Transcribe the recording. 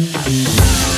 Thank you.